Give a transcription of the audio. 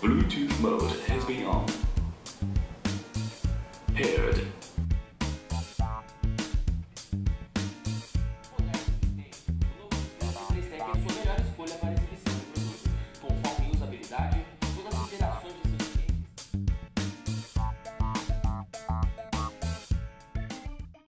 Bluetooth mode has been on. Paired